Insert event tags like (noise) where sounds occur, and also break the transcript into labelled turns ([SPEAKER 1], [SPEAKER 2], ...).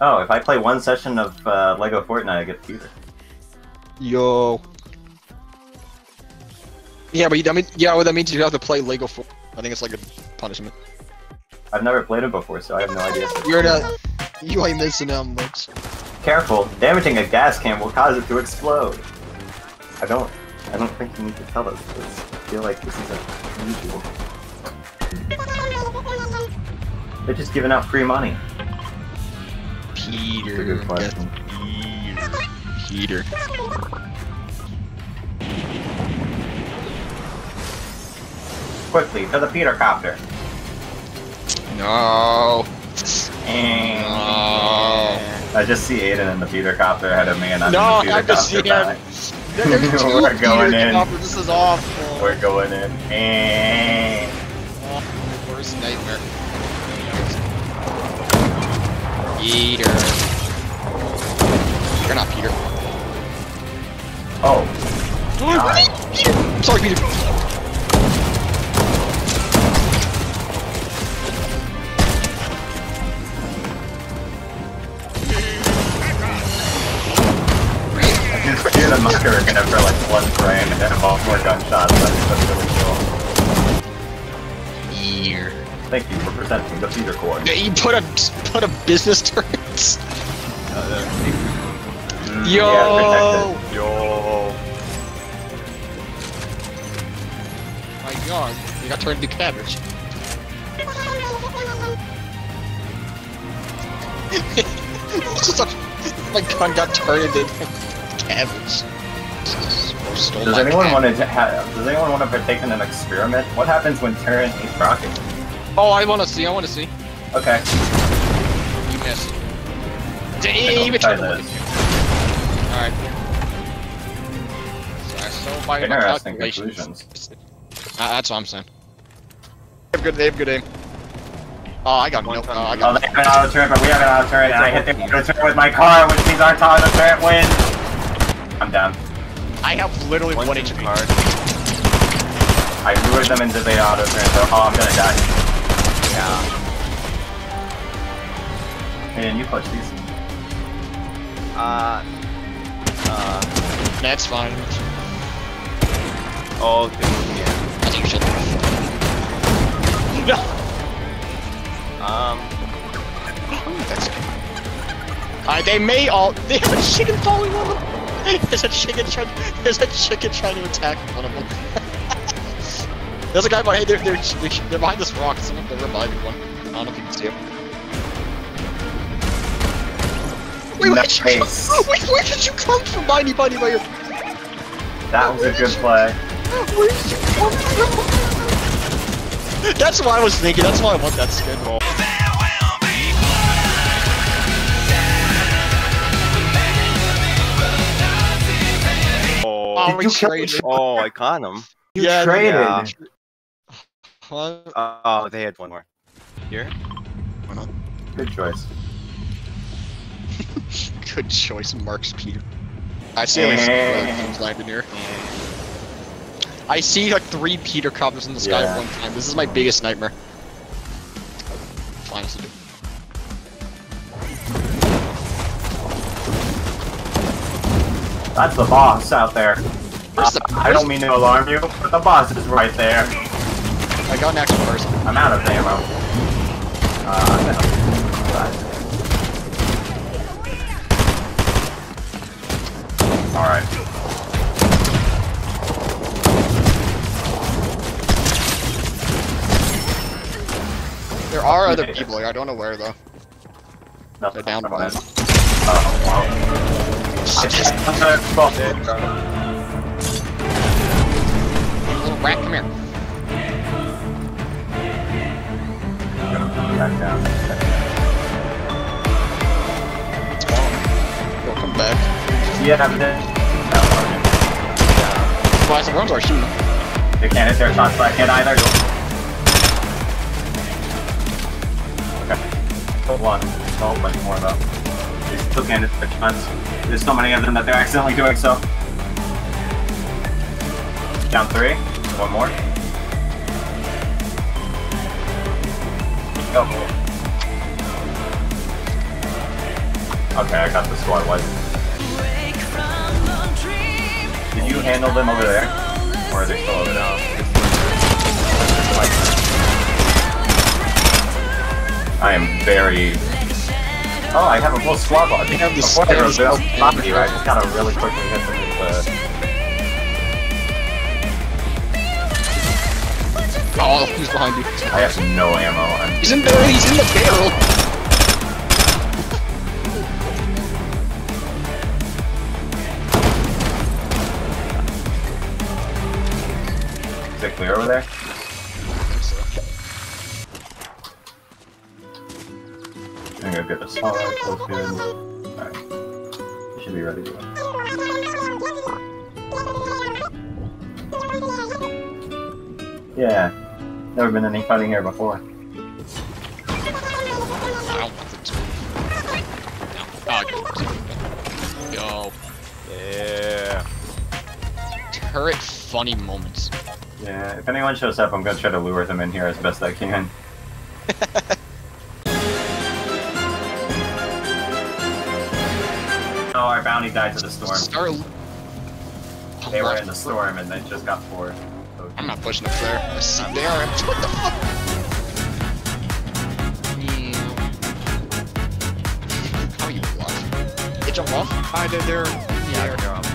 [SPEAKER 1] Oh, if I play one session of uh, Lego Fortnite, I get Peter.
[SPEAKER 2] Yo. Yeah, but you, I mean, yeah, well, that means you have to play Lego 4. I think it's like a punishment.
[SPEAKER 1] I've never played it before, so I have no idea.
[SPEAKER 2] You're not. You ain't missing out much.
[SPEAKER 1] Careful, damaging a gas can will cause it to explode. I don't. I don't think you need to tell us this. I feel like this is unusual. They're just giving out free money.
[SPEAKER 2] Peter.
[SPEAKER 1] That's a good question.
[SPEAKER 2] Peter. Peter.
[SPEAKER 1] Quickly, to the Peter copter.
[SPEAKER 2] No.
[SPEAKER 1] Eh.
[SPEAKER 2] No.
[SPEAKER 1] I just see Aiden in the Peter copter ahead of me, and I'm
[SPEAKER 2] No,
[SPEAKER 1] in the
[SPEAKER 2] I'm
[SPEAKER 1] Peter
[SPEAKER 2] just
[SPEAKER 1] copter.
[SPEAKER 2] seeing (laughs)
[SPEAKER 1] back. We're going
[SPEAKER 2] Peter
[SPEAKER 1] in.
[SPEAKER 2] coppers, This is awful.
[SPEAKER 1] We're going in. Eh.
[SPEAKER 2] Oh, worst nightmare. Peter. You're not Peter.
[SPEAKER 1] Oh,
[SPEAKER 2] Peter! I'm sorry, Peter.
[SPEAKER 1] I can see the mucker in it for like one frame and then all four gunshots. That's, that's really cool.
[SPEAKER 2] Peter.
[SPEAKER 1] Thank you for presenting the Peter core.
[SPEAKER 2] Yeah, you put a put a business turret.
[SPEAKER 1] Mm,
[SPEAKER 2] Yo.
[SPEAKER 1] Yeah.
[SPEAKER 3] Yo.
[SPEAKER 2] My god, you got turned into cabbage. (laughs) It's just like my gun got turned into cabbage.
[SPEAKER 1] Does anyone want to ha- Does anyone want to partake in an experiment? What happens when Terran eats rocket?
[SPEAKER 2] Oh, I want to see. I want to see.
[SPEAKER 1] Okay.
[SPEAKER 2] You missed. Damn,
[SPEAKER 1] think I'll
[SPEAKER 2] even
[SPEAKER 1] try
[SPEAKER 2] tried to look
[SPEAKER 1] this.
[SPEAKER 2] Alright. So I so by my
[SPEAKER 1] Interesting
[SPEAKER 2] calculations. Uh, that's what I'm saying. They have good. They have good aim. Oh, I got no.
[SPEAKER 3] One
[SPEAKER 2] Oh,
[SPEAKER 3] time
[SPEAKER 2] I
[SPEAKER 1] Oh,
[SPEAKER 2] got.
[SPEAKER 1] they have an auto turret, but we have an auto turret, and I hit the auto turret with my car, which means our auto turret wins. I'm down.
[SPEAKER 2] I have literally
[SPEAKER 3] One
[SPEAKER 2] one
[SPEAKER 3] HP
[SPEAKER 2] HP.
[SPEAKER 3] card.
[SPEAKER 1] I lured them into the auto turret, so oh, I'm gonna die.
[SPEAKER 3] Yeah.
[SPEAKER 1] And you push these.
[SPEAKER 3] Uh. Uh.
[SPEAKER 2] That's fine.
[SPEAKER 3] Oh, okay. Yeah.
[SPEAKER 2] I think you should. No. (laughs)
[SPEAKER 3] Um. (laughs)
[SPEAKER 2] That's okay. Uh, they may all. (laughs) They have a chicken following on them. There's a chicken trying. There's a chicken trying to attack one of them. There's a guy behind. They're, they're, they're behind this rock. Someone they're reviving one. I don't know if you can see him. Wait, where did you come?
[SPEAKER 1] Nice.
[SPEAKER 2] Wait, where did you come from, Mighty Buddy? Where you?
[SPEAKER 1] That was a good play.
[SPEAKER 2] Where did you come from? That's what I was thinking. That's why I want that skin roll.
[SPEAKER 3] Oh.
[SPEAKER 2] Oh,
[SPEAKER 1] Did you kill
[SPEAKER 2] traded.
[SPEAKER 3] Oh, I caught him.
[SPEAKER 1] You
[SPEAKER 2] Yeah,
[SPEAKER 1] traded.
[SPEAKER 3] yeah.
[SPEAKER 2] Huh?
[SPEAKER 3] Oh, they had one more. Here? Why not?
[SPEAKER 1] Good choice. (laughs)
[SPEAKER 2] Good choice, Marks Peter. I see him
[SPEAKER 1] Eh.
[SPEAKER 2] landing here. I see like three Peter copters in the sky
[SPEAKER 1] Yeah.
[SPEAKER 2] at one time. This is my biggest nightmare. Honestly.
[SPEAKER 1] That's the boss out there.
[SPEAKER 2] Where's the-
[SPEAKER 1] Uh, I don't mean to alarm you, but the boss is right there.
[SPEAKER 2] I go next first.
[SPEAKER 1] I'm out of ammo. Uh, no. Alright.
[SPEAKER 2] There are other people here. I don't know where though.
[SPEAKER 1] Nothing
[SPEAKER 2] They're down below.
[SPEAKER 1] it. Oh, wow.
[SPEAKER 2] Little rat, come here.
[SPEAKER 1] Yeah, I'm dead.
[SPEAKER 2] Well, some runs are shooting.
[SPEAKER 1] They can't hit their shots, so I can't either. Okay. One. Oh, much more though. They still can't hit their shots. There's so many of them that they're accidentally doing so. Down three. One more. Go. Okay, I got the squad wipe. You handle them over there? Or are they still over there? I am very... Oh, I have a full squad body.
[SPEAKER 2] They have the
[SPEAKER 1] Before I
[SPEAKER 2] stairs
[SPEAKER 1] revealed property. I just gotta really quickly hit them with the...
[SPEAKER 2] Oh, he's behind you.
[SPEAKER 1] I have no ammo. I'm...
[SPEAKER 2] He's in there. He's in the barrel.
[SPEAKER 1] Is it clear over there?
[SPEAKER 2] I think so.
[SPEAKER 1] I'm gonna get this. Alright, that's good. Alright. You should be ready to go. Yeah. Never been any fighting here before.
[SPEAKER 2] I want the two. No. Oh, I get the two. Yo,
[SPEAKER 3] Yeah.
[SPEAKER 2] turret funny moments.
[SPEAKER 1] Yeah, if anyone shows up, I'm gonna try to lure them in here as best I can. (laughs) oh, our bounty died to the storm.
[SPEAKER 2] Start.
[SPEAKER 1] They were in the storm and they just got four. So
[SPEAKER 2] I'm not pushing the flare. I see they are. What the fuck? Yeah. (laughs) How are you alive? They jump off?
[SPEAKER 3] Hi, they're, they're, yeah, they're off.